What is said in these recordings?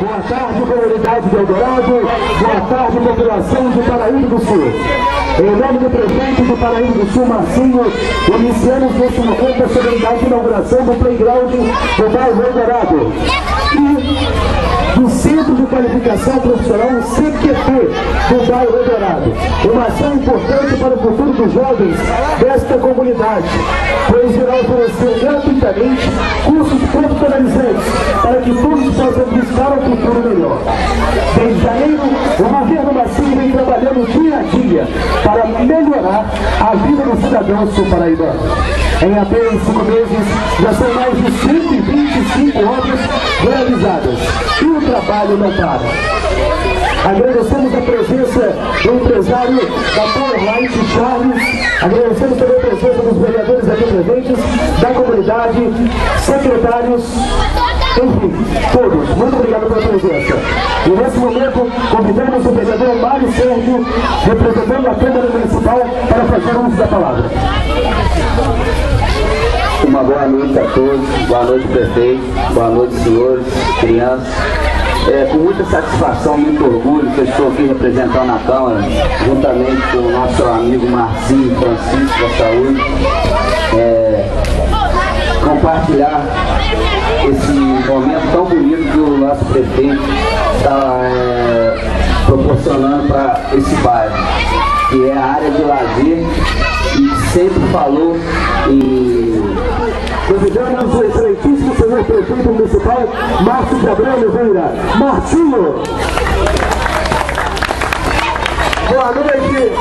Boa tarde, comunidade de Eldorado. Boa tarde, população de Paraíba do Sul. Em nome do prefeito de Paraíba do Sul, Marcinho, iniciamos neste momento a solenidade de inauguração do playground do bairro Eldorado. E do Centro de Qualificação Profissional, o CQP, do bairro Eldorado. Uma ação importante para o futuro dos jovens desta comunidade, pois irá oferecer gratuitamente cursos profissionalizantes para que todos possam buscar um futuro melhor. Desde janeiro, o governo Marcinho vem trabalhando dia a dia para melhorar a vida do cidadão sul-paraibano. Em apenas cinco meses, já são mais de 125 obras realizadas e o trabalho não para. Agradecemos a presença do empresário da Powerlight, Charles. Agradecemos também a presença dos vereadores aqui presentes, da comunidade, secretários, enfim, todos. Muito obrigado pela presença. E nesse momento, convidamos o vereador Mário Sérgio, representando a Câmara Municipal, para fazer uso da palavra. Uma boa noite a todos, boa noite prefeito, boa noite senhores, crianças. É com muita satisfação, muito orgulho que eu estou aqui representando a Câmara, juntamente com o nosso amigo Marcinho Francisco da Saúde, é, compartilhar esse momento tão bonito que o nosso prefeito está é, proporcionando para esse bairro, que é a área de lazer e sempre falou em Convidamos o excelentíssimo senhor prefeito municipal, Márcio de Abreu Oliveira. Marcinho! Boa noite,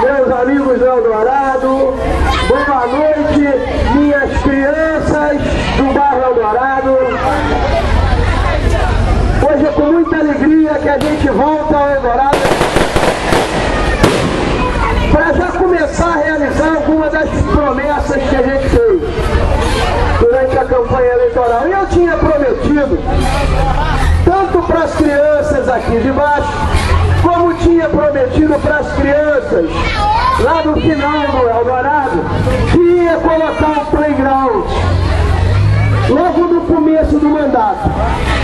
meus amigos do Eldorado. Boa noite, minhas crianças do bairro Eldorado. Hoje é com muita alegria que a gente volta ao Eldorado para já começar a realizar algumas das promessas que a gente fez durante a campanha eleitoral. E eu tinha tanto para as crianças aqui de baixo, como tinha prometido para as crianças lá no final do Eldorado, que ia colocar um playground logo no começo do mandato.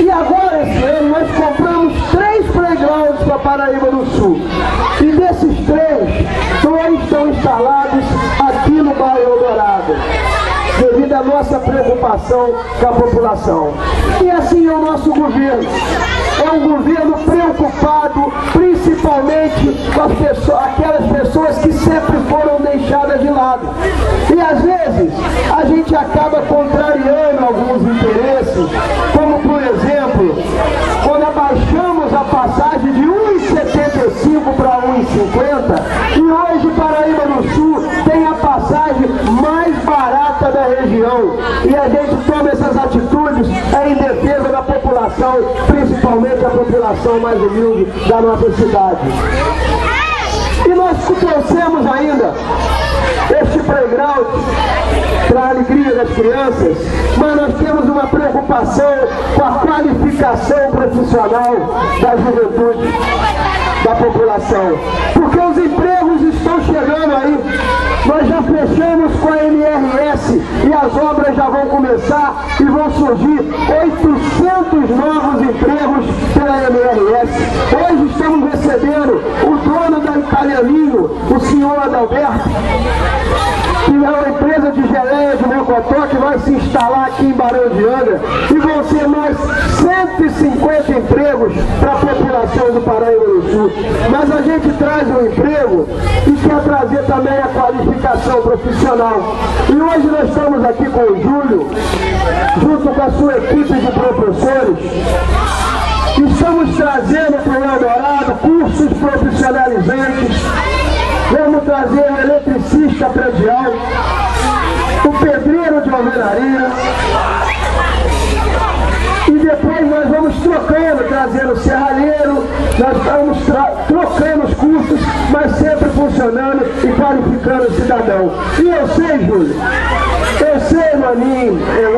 E agora, esse ano, nós compramos três playgrounds para Paraíba do Sul. E desses três, dois estão instalados aqui no bairro Eldorado devido à nossa preocupação com a população. E assim é o nosso governo. É um governo preocupado principalmente com as pessoas, aquelas pessoas que sempre foram deixadas de lado. E às vezes a gente acaba contrariando alguns interesses, como por exemplo, quando abaixamos a passagem de 1,75 para 1,50 e hoje Paraíba do Sul tem a passagem mais barata da região. E a gente toma essas atitudes em defesa da população, principalmente a população mais humilde da nossa cidade. E nós trouxemos ainda este playground para a alegria das crianças, mas nós temos uma preocupação com a qualificação profissional da juventude, da população. Porque os empregos estão chegando aí. Nós já fechamos com a MRS as obras já vão começar e vão surgir 800 novos empregos pela MRS. Hoje estamos recebendo o dono da Italianinho, o senhor Adalberto, que é uma empresa de geleia de Mocotó que vai se instalar aqui em Barão de Angra e vão ser mais 150 empregos para a população do Paraíba do Sul. Mas a gente traz um emprego e quer trazer também a qualificação profissional. E hoje nós estamos aqui com o Júlio, junto com a sua equipe de professores, Estamos trazendo para o Eldorado cursos profissionalizantes. Vamos trazer o eletricista predial, Nós estamos trocando os custos, mas sempre funcionando e qualificando o cidadão. E eu sei, Júlio, eu sei, Maninho, eu